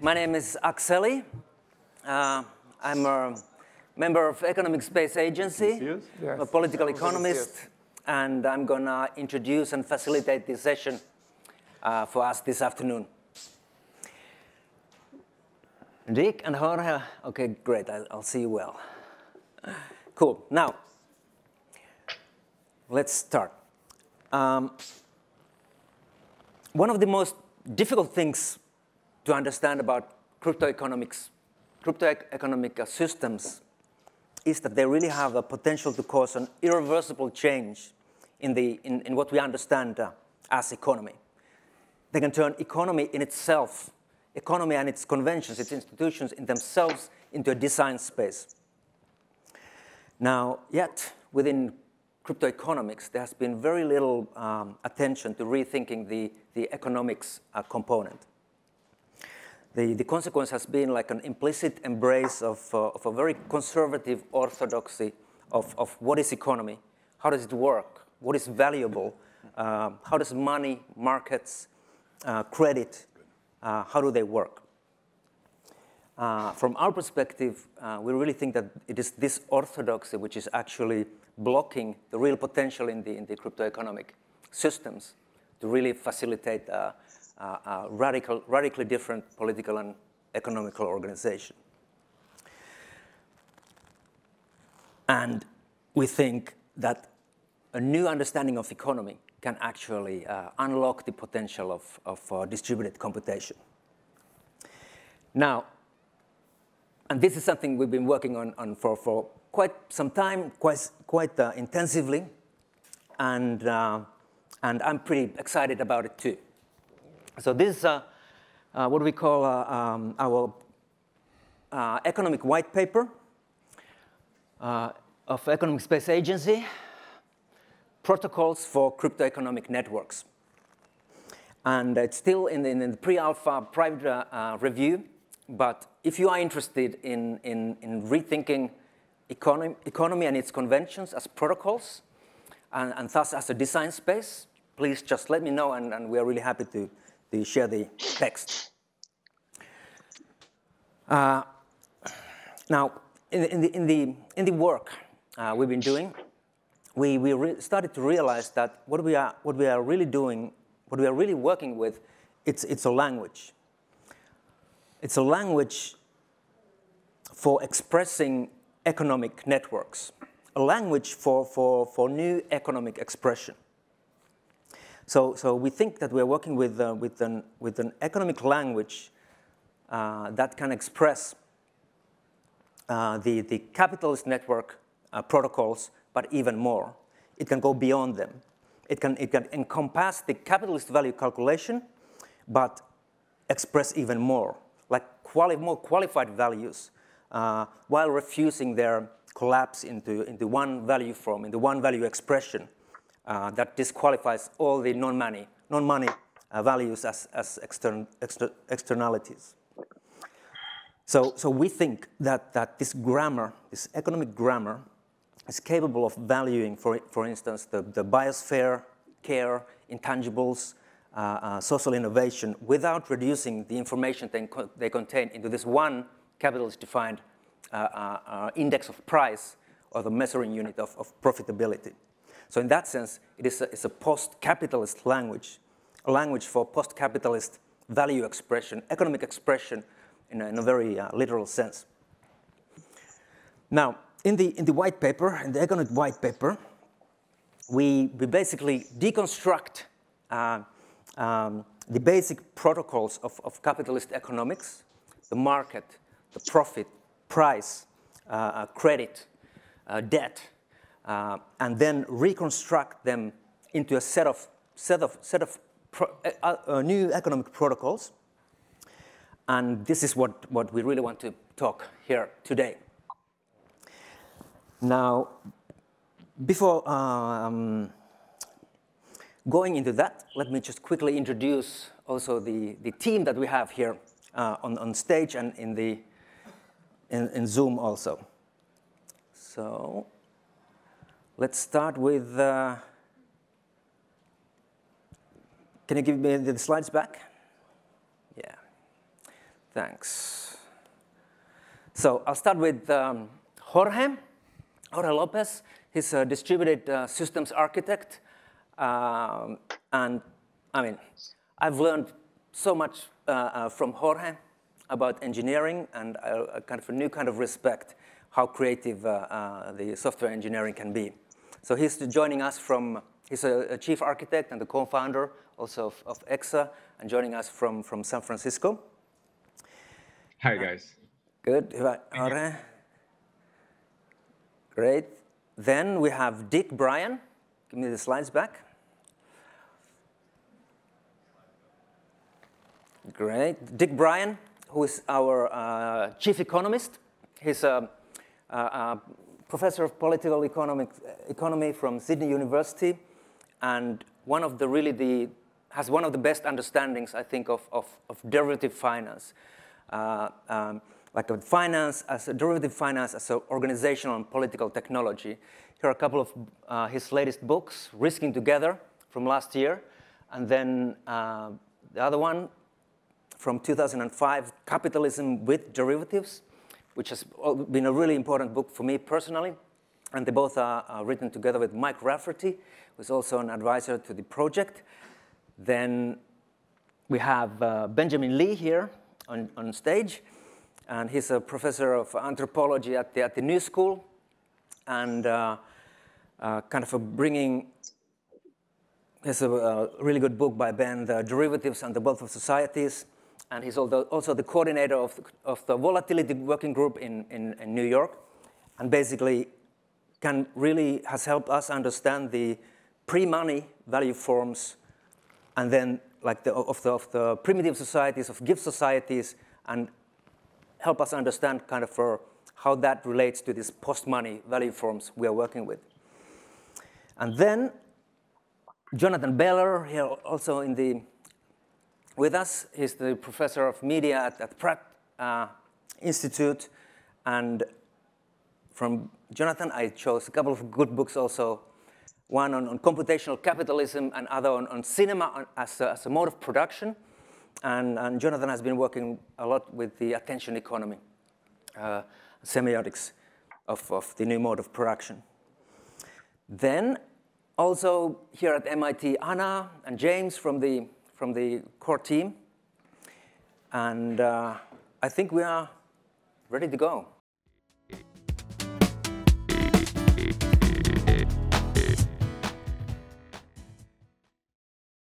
my name is Akseli. Uh, I'm a member of Economic Space Agency, Yes. a political economist, and I'm going to introduce and facilitate this session uh, for us this afternoon. Rick and Jorge, okay, great, I'll, I'll see you well. Cool, now, let's start. Um, one of the most difficult things to understand about crypto economics, crypto economic systems is that they really have a potential to cause an irreversible change in, the, in, in what we understand uh, as economy. They can turn economy in itself, economy and its conventions, its institutions in themselves into a design space. Now, yet within crypto economics, there has been very little um, attention to rethinking the, the economics uh, component the, the consequence has been like an implicit embrace of, uh, of a very conservative orthodoxy of, of what is economy, how does it work, what is valuable, uh, how does money, markets, uh, credit, uh, how do they work? Uh, from our perspective, uh, we really think that it is this orthodoxy which is actually blocking the real potential in the, in the crypto economic systems to really facilitate radical, radically different political and economical organization. And we think that a new understanding of economy can actually uh, unlock the potential of, of uh, distributed computation. Now, and this is something we've been working on, on for, for quite some time, quite, quite uh, intensively, and, uh, and I'm pretty excited about it too. So this is uh, uh, what we call uh, um, our uh, economic white paper uh, of Economic Space Agency, protocols for crypto economic networks. And it's still in the, the pre-alpha private review, but if you are interested in, in, in rethinking economy, economy and its conventions as protocols, and, and thus as a design space, please just let me know, and, and we are really happy to, they share the text. Uh, now, in, in, the, in, the, in the work uh, we've been doing, we, we started to realize that what we, are, what we are really doing, what we are really working with, it's, it's a language. It's a language for expressing economic networks, a language for, for, for new economic expression. So, so we think that we're working with, uh, with, an, with an economic language uh, that can express uh, the, the capitalist network uh, protocols, but even more. It can go beyond them. It can, it can encompass the capitalist value calculation, but express even more, like quali more qualified values, uh, while refusing their collapse into, into one value form, into one value expression uh, that disqualifies all the non-money non-money uh, values as, as extern, exter externalities. So, so we think that, that this grammar, this economic grammar, is capable of valuing, for, for instance, the, the biosphere, care, intangibles, uh, uh, social innovation, without reducing the information they, they contain into this one capitalist-defined uh, uh, uh, index of price or the measuring unit of, of profitability. So in that sense, it is a, a post-capitalist language, a language for post-capitalist value expression, economic expression in a, in a very uh, literal sense. Now, in the, in the white paper, in the economic white paper, we, we basically deconstruct uh, um, the basic protocols of, of capitalist economics, the market, the profit, price, uh, uh credit, uh, debt, uh, and then reconstruct them into a set of, set of, set of pro, uh, uh, new economic protocols. And this is what, what we really want to talk here today. Now, before um, going into that, let me just quickly introduce also the, the team that we have here uh, on, on stage and in, the, in, in Zoom also. So Let's start with, uh, can you give me the slides back? Yeah. Thanks. So I'll start with um, Jorge, Jorge Lopez. He's a distributed uh, systems architect. Um, and I mean, I've learned so much uh, uh, from Jorge about engineering and a, a, kind of a new kind of respect how creative uh, uh, the software engineering can be. So he's joining us from, he's a, a chief architect and the co-founder also of, of, ECSA and joining us from, from San Francisco. Hi, guys. Good. Jorge. Great. Then we have Dick Bryan. Give me the slides back. Great. Dick Bryan, who is our uh, chief economist. He's a, a, a, professor of political economic, economy from Sydney University, and one of the really the has one of the best understandings, I think, of, of, of derivative finance. Uh, um, like a finance as a derivative finance as an organizational and political technology. Here are a couple of uh, his latest books, Risking Together from last year, and then uh, the other one, from 2005, Capitalism with Derivatives, which has been a really important book for me personally. And they both are, are written together with Mike Rafferty, who's also an advisor to the project. Then we have uh, Benjamin Lee here on, on stage, and he's a professor of anthropology at the, at the New School, and uh, uh, kind of a bringing There's a, a, really good book by Ben, The Derivatives and the Wealth of Societies, and he's also the coordinator of the, of the volatility working group in, in, in, New York, and basically can really has helped us understand the pre-money value forms, and then like the, of, the, of the primitive societies, of gift societies, and help us understand kind of for how that relates to these post-money value forms we are working with. And then Jonathan Beller, here also in the with us. He's the professor of media at, at Pratt uh, Institute. And from Jonathan, I chose a couple of good books also. One on, on computational capitalism and other on, on cinema as a, as a mode of production. And, and, Jonathan has been working a lot with the attention economy, uh, semiotics of, of the new mode of production. Then also here at MIT, Anna and James from the from the core team. And uh, I think we are ready to go.